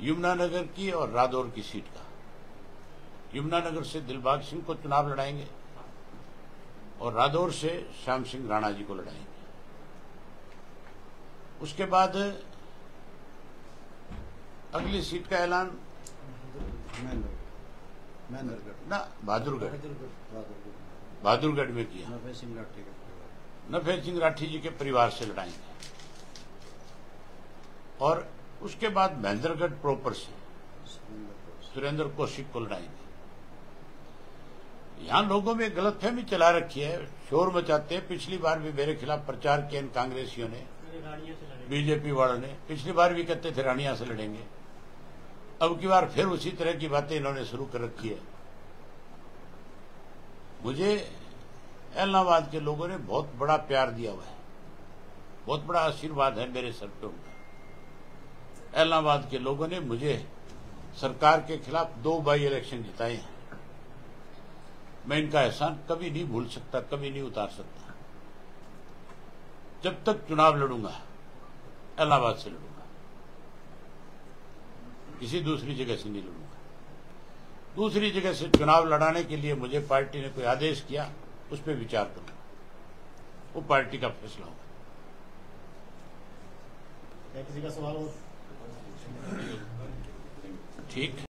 यमुनानगर की और रादौर की सीट का। यमुनानगर से दिलबाग सिंह को चुनाव लड़ाएँगे और रादौर से श्याम सिंह राणा जी को लड़ाएँगे। उसके बाद अगली सीट का ऐलान ना, बहादुरगढ़। बहादुरगढ़ में किया। नफे सिंह राठी जी के परिवार से लड़ाएँगे। और उसके बाद महेंद्रगढ़ प्रॉपर से। सुरेंद्र कौशिक को लड़ाएँगे यहाँ लोगों में गलतफहमी चला रखी है। शोर मचाते हैं। पिछली बार भी मेरे खिलाफ प्रचार किया इन कांग्रेसियों ने। बीजेपी वालों ने। पिछली बार भी कहते थे, रानिया से लड़ेंगे। अब की बार फिर उसी तरह की बातें इन्होंने शुरू कर रखी है। मुझे इलाहाबाद के लोगों ने बहुत बड़ा प्यार दिया हुआ है। बहुत बड़ा आशीर्वाद है मेरे सर पे उनका। इलाहाबाद के लोगों ने मुझे सरकार के खिलाफ दो बाई इलेक्शन जिताए हैं। मैं इनका एहसान कभी नहीं भूल सकता, कभी नहीं उतार सकता। जब तक चुनाव लड़ूँगा इलाहाबाद से लड़ूँगा। किसी दूसरी जगह से नहीं लड़ूँगा। दूसरी जगह से चुनाव लड़ाने के लिए मुझे पार्टी ने कोई आदेश किया, उस पर विचार करूँगा। वो पार्टी का फैसला होगा। किसी का सवाल हो ठीक